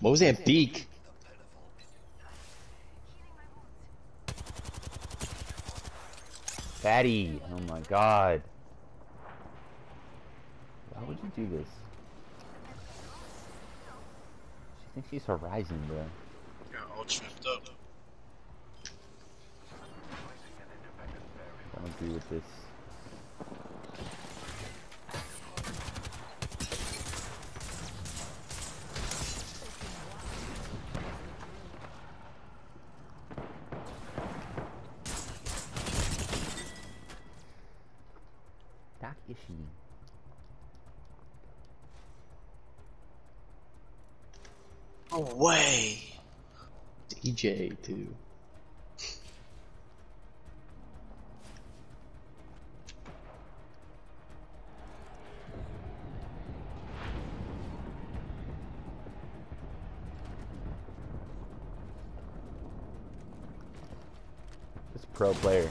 What was that beak? Fatty! Oh my god. Why would you do this? She thinks she's Horizon, bro. Got all tripped up. I don't agree with this. Takeshi. No way. DJ too. This pro player.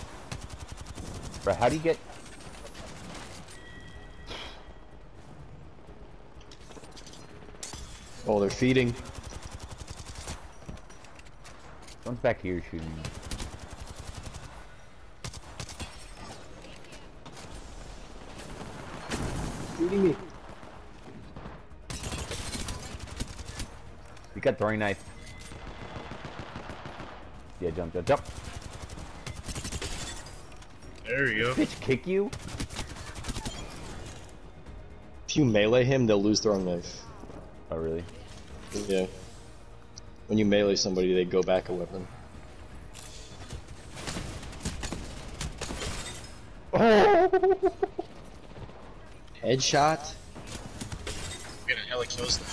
Bro, how do you get Oh, they're feeding. Someone's back here shooting me. Shooting me. You got throwing knife. Yeah, jump, jump, jump. There you go. Bitch, kick you? If you melee him, they'll lose throwing knife. Oh, really? Yeah. When you melee somebody, they go back a weapon. Headshot? I'm getting hella kills now.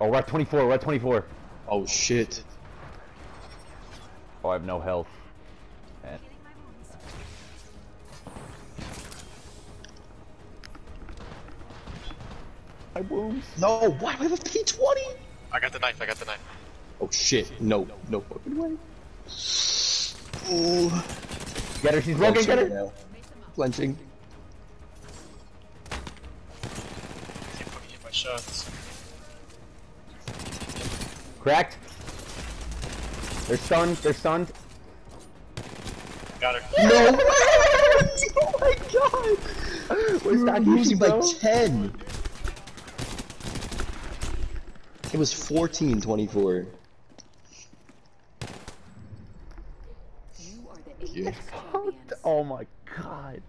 Oh, we're at 24, we're at 24. Oh shit. Oh, I have no health. Man. My wounds. No, why do I have a P20? I got the knife, I got the knife. Oh shit, no, no fucking way. Ooh. Get her, she's oh, broken, get her. now. Flinching. Can't fucking hit my shots. Cracked. They're stunned, they're stunned. Got her. No way! Oh my god! Where's We were Takeshi, losing by bro? 10. It was 14 24. You are the you. Apex champions. Oh my god.